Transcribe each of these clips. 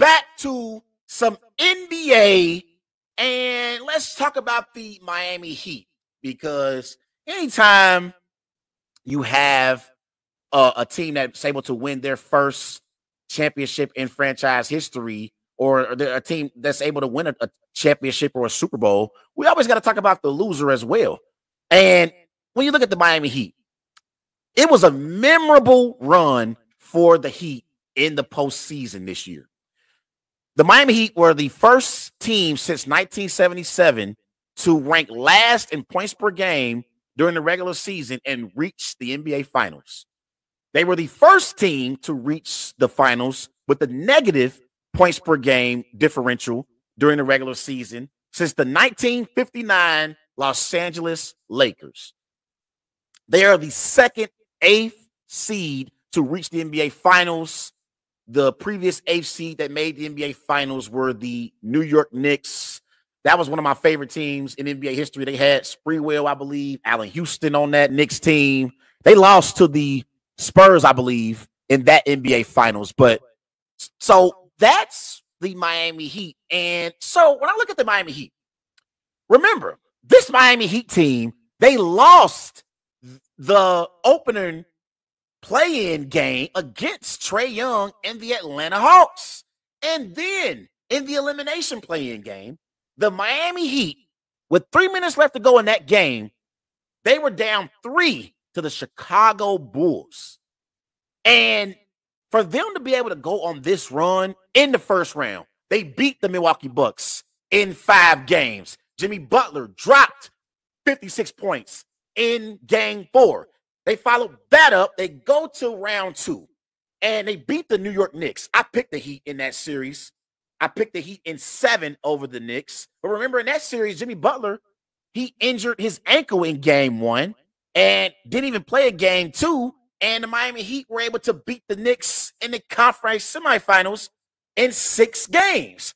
back to some NBA and let's talk about the Miami Heat because anytime you have a, a team that's able to win their first championship in franchise history or a team that's able to win a, a championship or a Super Bowl, we always got to talk about the loser as well. And when you look at the Miami Heat, it was a memorable run for the Heat in the postseason this year. The Miami Heat were the first team since 1977 to rank last in points per game during the regular season and reach the NBA Finals. They were the first team to reach the finals with a negative points per game differential during the regular season since the 1959 Los Angeles Lakers. They are the second, eighth seed to reach the NBA Finals. The previous seed that made the NBA Finals were the New York Knicks. That was one of my favorite teams in NBA history. They had Sprewell, I believe, Allan Houston on that Knicks team. They lost to the Spurs, I believe, in that NBA Finals. But so that's the Miami Heat. And so when I look at the Miami Heat, remember this Miami Heat team, they lost the opening play-in game against Trae Young and the Atlanta Hawks. And then in the elimination play-in game, the Miami Heat, with three minutes left to go in that game, they were down three to the Chicago Bulls. And for them to be able to go on this run in the first round, they beat the Milwaukee Bucks in five games. Jimmy Butler dropped 56 points in game four. They followed that up. They go to round two and they beat the New York Knicks. I picked the Heat in that series. I picked the Heat in seven over the Knicks. But remember, in that series, Jimmy Butler, he injured his ankle in game one and didn't even play a game two. And the Miami Heat were able to beat the Knicks in the conference semifinals in six games.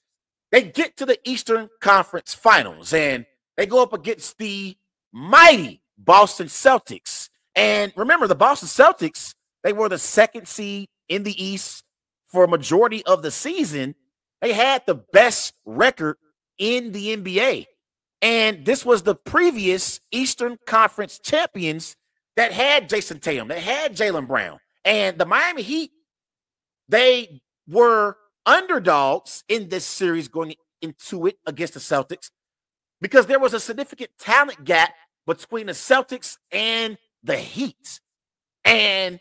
They get to the Eastern Conference Finals and they go up against the mighty Boston Celtics. And remember, the Boston Celtics, they were the second seed in the East for a majority of the season. They had the best record in the NBA. And this was the previous Eastern Conference champions that had Jayson Tatum, that had Jaylen Brown. And the Miami Heat, they were underdogs in this series going into it against the Celtics because there was a significant talent gap between the Celtics and the Heat. And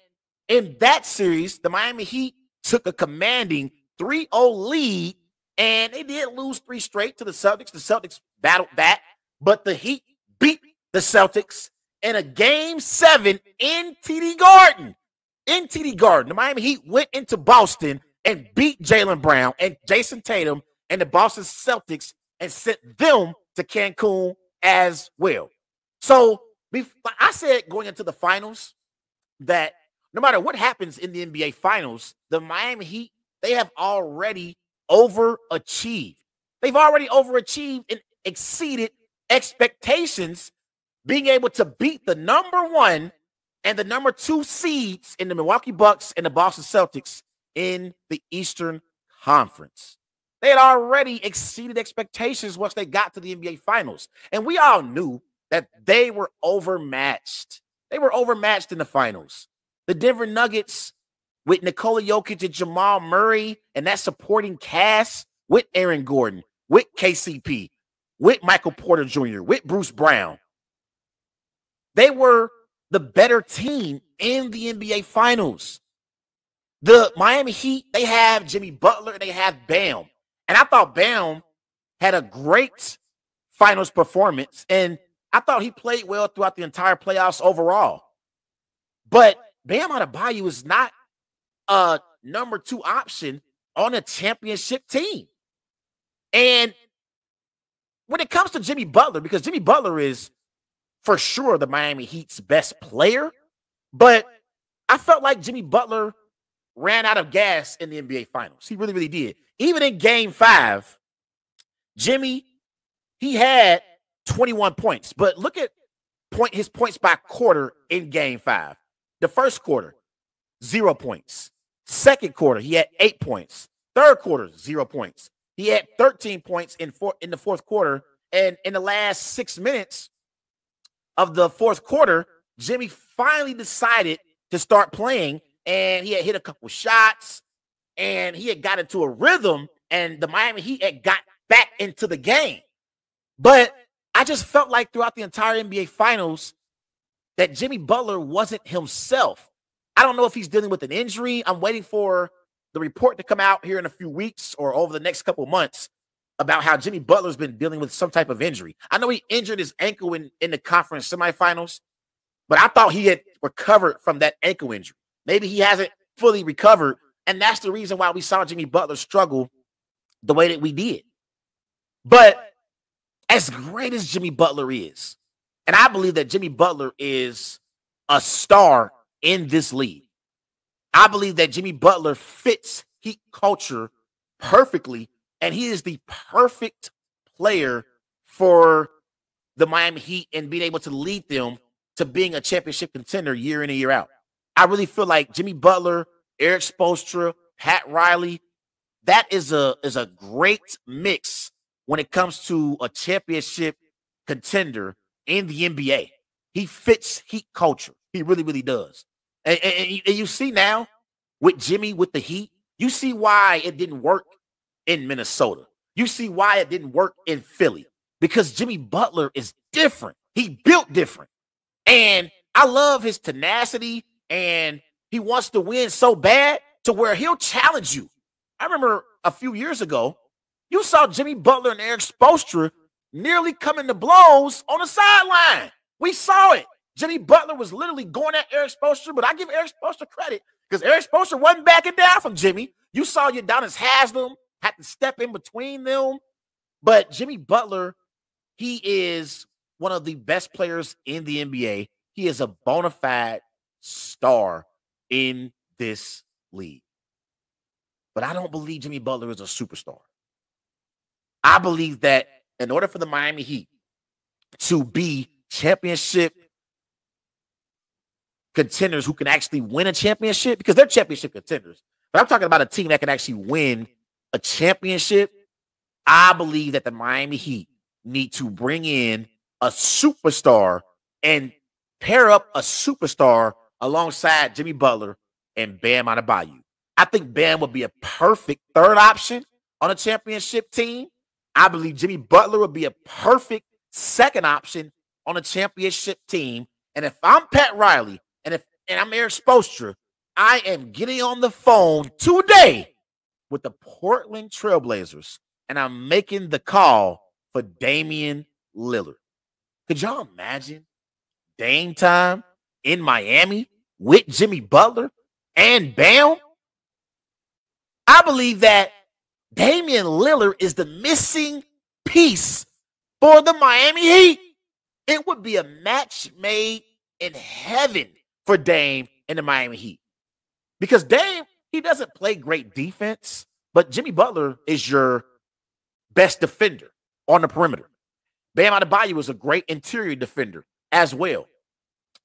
in that series, the Miami Heat took a commanding 3 0 lead, and they did lose three straight to the Celtics. The Celtics battled back, but the Heat beat the Celtics in a game seven in TD Garden. In TD Garden, the Miami Heat went into Boston and beat Jaylen Brown and Jayson Tatum and the Boston Celtics and sent them to Cancun as well. So I said going into the finals that no matter what happens in the NBA finals, the Miami Heat, they have already overachieved. They've already overachieved and exceeded expectations, being able to beat the number one and the number two seeds in the Milwaukee Bucks and the Boston Celtics in the Eastern Conference. They had already exceeded expectations once they got to the NBA Finals. And we all knew that they were overmatched. They were overmatched in the finals. The Denver Nuggets with Nikola Jokic and Jamal Murray and that supporting cast with Aaron Gordon, with KCP, with Michael Porter Jr., with Bruce Brown. They were the better team in the NBA Finals. The Miami Heat, they have Jimmy Butler they have Bam. And I thought Bam had a great finals performance. And I thought he played well throughout the entire playoffs overall. But Bam Adebayo is not a number two option on a championship team. And when it comes to Jimmy Butler, because Jimmy Butler is for sure the Miami Heat's best player, but I felt like Jimmy Butler ran out of gas in the NBA Finals. He really, really did. Even in game five, Jimmy, he had 21 points. But look at point his points by quarter in game five. The first quarter, zero points. Second quarter, he had eight points. Third quarter, zero points. He had 13 points in four, in the fourth quarter. And in the last six minutes of the fourth quarter, Jimmy finally decided to start playing. And he had hit a couple shots and he had got into a rhythm. And the Miami Heat had got back into the game. But I just felt like throughout the entire NBA Finals that Jimmy Butler wasn't himself. I don't know if he's dealing with an injury. I'm waiting for the report to come out here in a few weeks or over the next couple months about how Jimmy Butler's been dealing with some type of injury. I know he injured his ankle in, in the conference semifinals, but I thought he had recovered from that ankle injury. Maybe he hasn't fully recovered. And that's the reason why we saw Jimmy Butler struggle the way that we did. But as great as Jimmy Butler is, and I believe that Jimmy Butler is a star in this league. I believe that Jimmy Butler fits Heat culture perfectly, and he is the perfect player for the Miami Heat and being able to lead them to being a championship contender year in and year out. I really feel like Jimmy Butler, Erik Spoelstra, Pat Riley, that is a is a great mix when it comes to a championship contender in the NBA. He fits Heat culture. He really, really does. And, and, and, you see now with Jimmy with the Heat, you see why it didn't work in Minnesota. You see why it didn't work in Philly because Jimmy Butler is different. He built different. And I love his tenacity and he wants to win so bad to where he'll challenge you. I remember a few years ago, you saw Jimmy Butler and Erik Spoelstra nearly coming to blows on the sideline. We saw it. Jimmy Butler was literally going at Erik Spoelstra, but I give Erik Spoelstra credit because Erik Spoelstra wasn't backing down from Jimmy. You saw your Udonis Haslem had to step in between them, but Jimmy Butler, he is one of the best players in the NBA. He is a bona fide star in this league. But I don't believe Jimmy Butler is a superstar. I believe that in order for the Miami Heat to be championship contenders who can actually win a championship because they're championship contenders. But I'm talking about a team that can actually win a championship. I believe that the Miami Heat need to bring in a superstar and pair up a superstar alongside Jimmy Butler and Bam Adebayo. I think Bam would be a perfect third option on a championship team. I believe Jimmy Butler would be a perfect second option on a championship team. And if I'm Pat Riley, and if and I'm Erik Spoelstra, I am getting on the phone today with the Portland Trailblazers, and I'm making the call for Damian Lillard. Could y'all imagine Dame time in Miami with Jimmy Butler and Bam? I believe that Damian Lillard is the missing piece for the Miami Heat. It would be a match made in heaven for Dame and the Miami Heat. Because Dame, he doesn't play great defense, but Jimmy Butler is your best defender on the perimeter. Bam Adebayo is a great interior defender as well.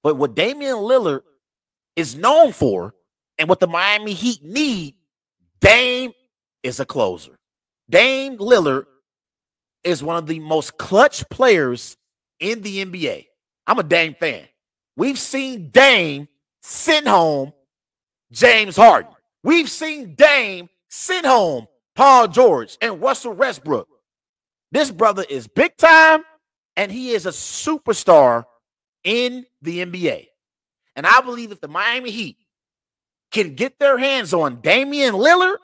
But what Damian Lillard is known for and what the Miami Heat need, Dame is a closer. Dame Lillard is one of the most clutch players in the NBA. I'm a Dame fan. We've seen Dame send home James Harden. We've seen Dame send home Paul George and Russell Westbrook. This brother is big time and he is a superstar in the NBA. And I believe if the Miami Heat can get their hands on Damian Lillard,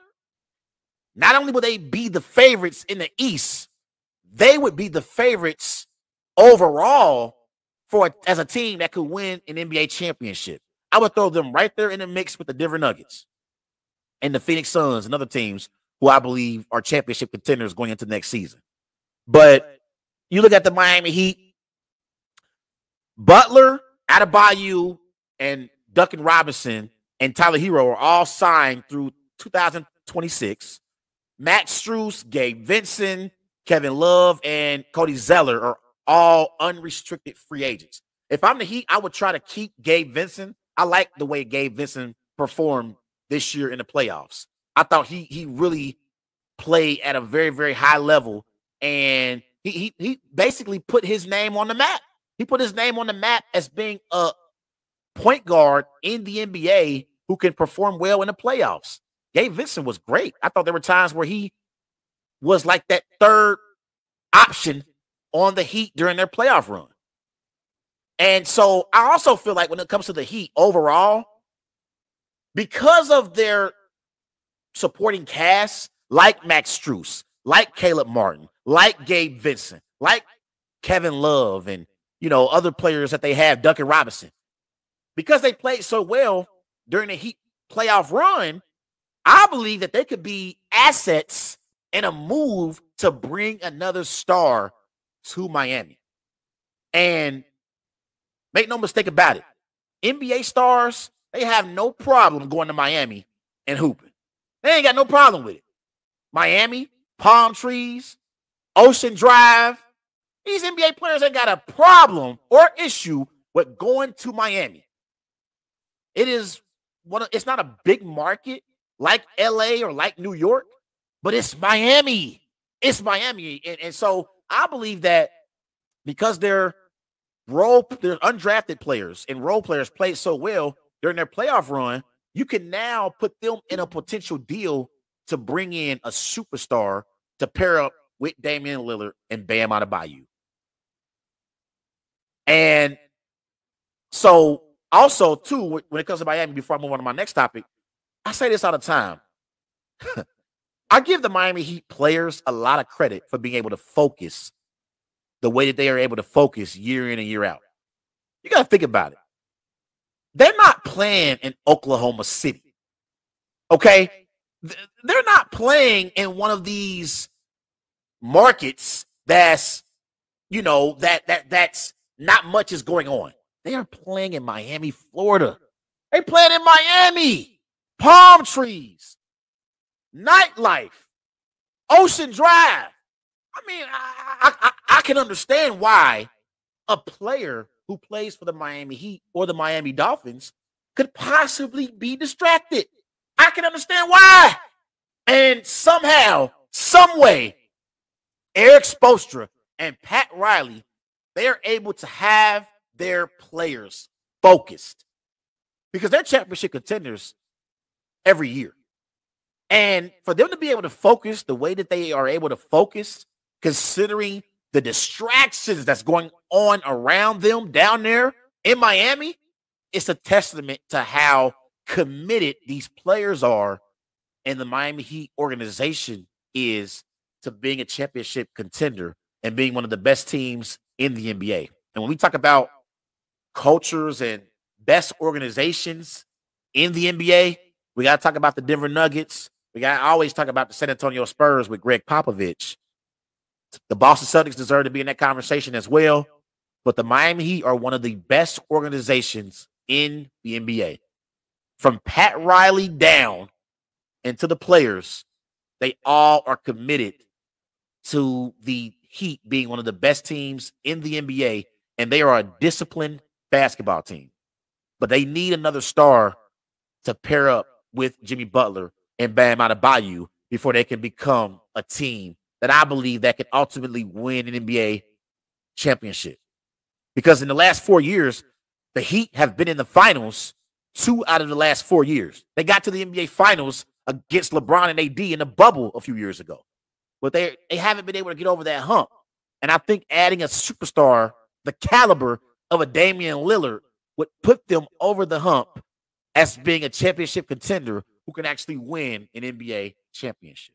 not only will they be the favorites in the East, they would be the favorites overall for as a team that could win an NBA championship. I would throw them right there in the mix with the Denver Nuggets and the Phoenix Suns and other teams who I believe are championship contenders going into next season. But you look at the Miami Heat, Butler, Adebayo, and Duncan Robinson and Tyler Herro are all signed through 2026. Max Strus, Gabe Vincent, Kevin Love, and Cody Zeller are all unrestricted free agents. If I'm the Heat, I would try to keep Gabe Vincent. I like the way Gabe Vincent performed this year in the playoffs. I thought he he really played at a very very high level, and he he he basically put his name on the map. He put his name on the map as being a point guard in the NBA who can perform well in the playoffs. Gabe Vincent was great. I thought there were times where he was like that third option on the Heat during their playoff run. And so I also feel like when it comes to the Heat overall, because of their supporting cast, like Max Strus, like Caleb Martin, like Gabe Vincent, like Kevin Love, and you know other players that they have, Duncan Robinson, because they played so well during the Heat playoff run, I believe that they could be assets in a move to bring another star to Miami. And make no mistake about it, NBA stars, they have no problem going to Miami and hooping. They ain't got no problem with it. Miami, palm trees, Ocean Drive. These NBA players ain't got a problem or issue with going to Miami. It is one of, it's not a big market like LA or like New York, but it's Miami. It's Miami. And, and so I believe that because they're role, they're undrafted players and role players played so well during their playoff run, you can now put them in a potential deal to bring in a superstar to pair up with Damian Lillard and Bam Adebayo. And so also, too, when it comes to Miami, before I move on to my next topic, I say this all the time. I give the Miami Heat players a lot of credit for being able to focus the way that they are able to focus year in and year out. You got to think about it. They're not playing in Oklahoma City. Okay? They're not playing in one of these markets that's you know that that that's not much is going on. They are playing in Miami, Florida. They playing in Miami. Palm trees, nightlife, Ocean Drive. I mean, I, I, I can understand why a player who plays for the Miami Heat or the Miami Dolphins could possibly be distracted. I can understand why. And somehow, some way, Erik Spoelstra and Pat Riley, they are able to have their players focused because they're championship contenders every year. And for them to be able to focus the way that they are able to focus, considering the distractions that's going on around them down there in Miami, it's a testament to how committed these players are and the Miami Heat organization is to being a championship contender and being one of the best teams in the NBA. And when we talk about cultures and best organizations in the NBA, we got to talk about the Denver Nuggets. We got to always talk about the San Antonio Spurs with Gregg Popovich. The Boston Celtics deserve to be in that conversation as well. But the Miami Heat are one of the best organizations in the NBA. From Pat Riley down and to the players, they all are committed to the Heat being one of the best teams in the NBA. And they are a disciplined basketball team. But they need another star to pair up with Jimmy Butler and Bam Adebayo before they can become a team that I believe that can ultimately win an NBA championship. Because in the last four years, the Heat have been in the finals two out of the last four years. They got to the NBA finals against LeBron and AD in the bubble a few years ago. But they, they haven't been able to get over that hump. And I think adding a superstar the caliber of a Damian Lillard would put them over the hump as being a championship contender who can actually win an NBA championship.